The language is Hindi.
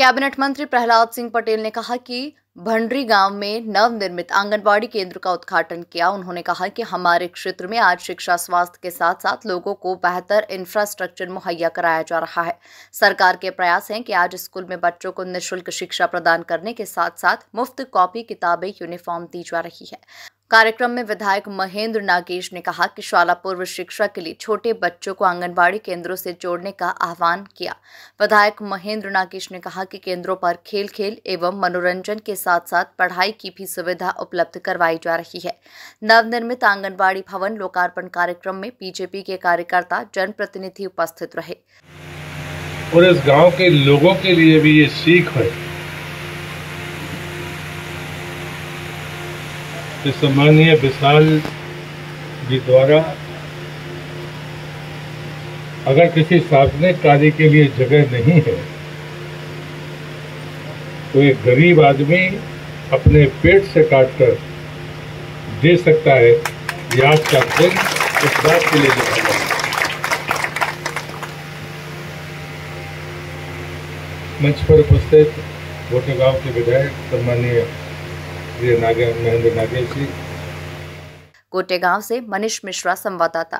कैबिनेट मंत्री प्रहलाद सिंह पटेल ने कहा कि भंडरी गाँव में नवनिर्मित आंगनबाड़ी केंद्र का उद्घाटन किया। उन्होंने कहा कि हमारे क्षेत्र में आज शिक्षा स्वास्थ्य के साथ साथ लोगों को बेहतर इंफ्रास्ट्रक्चर मुहैया कराया जा रहा है। सरकार के प्रयास हैं कि आज स्कूल में बच्चों को निशुल्क शिक्षा प्रदान करने के साथ साथ मुफ़्त कॉपी, किताबें, यूनिफॉर्म दी जा रही है। कार्यक्रम में विधायक महेंद्र नागेश ने कहा कि शाला पूर्व शिक्षा के लिए छोटे बच्चों को आंगनबाड़ी केंद्रों से जोड़ने का आह्वान किया। विधायक महेंद्र नागेश ने कहा कि केंद्रों पर खेल खेल एवं मनोरंजन के साथ साथ पढ़ाई की भी सुविधा उपलब्ध करवाई जा रही है। नवनिर्मित आंगनबाड़ी भवन लोकार्पण कार्यक्रम में बीजेपी के कार्यकर्ता जनप्रतिनिधि उपस्थित रहे। और इस गाँव के लोगों के लिए भी ये सीख है। सम्मानीय विशाल जी द्वारा अगर किसी सार्वजनिक कार्य के लिए जगह नहीं है तो एक गरीब आदमी अपने पेट से काटकर दे सकता है ये आज का दिन इस बात के लिए मंच पर उपस्थित गोटे गाँव के विधायक सम्मानीय महेंद्र नागेश कोटेगांव से मनीष मिश्रा संवाददाता।